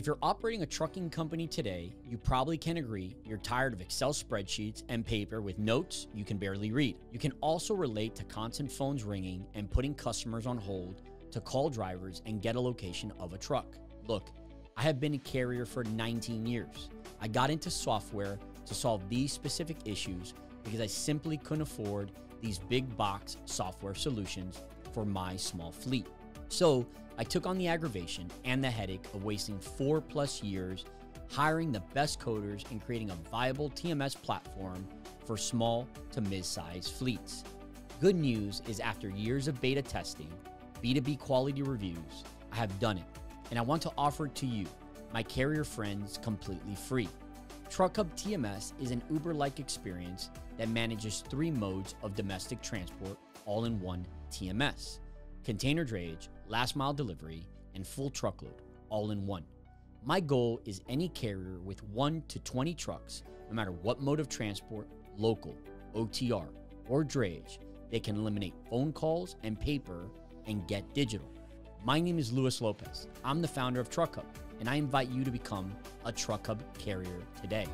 If you're operating a trucking company today, you probably can agree you're tired of Excel spreadsheets and paper with notes you can barely read. You can also relate to constant phones ringing and putting customers on hold to call drivers and get a location of a truck. Look, I have been a carrier for 19 years. I got into software to solve these specific issues because I simply couldn't afford these big box software solutions for my small fleet. So I took on the aggravation and the headache of wasting four plus years hiring the best coders and creating a viable TMS platform for small to mid sized fleets. Good news is, after years of beta testing, B2B quality reviews, I have done it, and I want to offer it to you, my carrier friends, completely free. TruckHub TMS is an Uber like experience that manages three modes of domestic transport all in one TMS container drayage, last mile delivery, and full truckload, all in one. My goal is any carrier with 1 to 20 trucks, no matter what mode of transport, local, OTR, or drayage, they can eliminate phone calls and paper and get digital. My name is Luis Lopez. I'm the founder of TruckHub, and I invite you to become a TruckHub carrier today.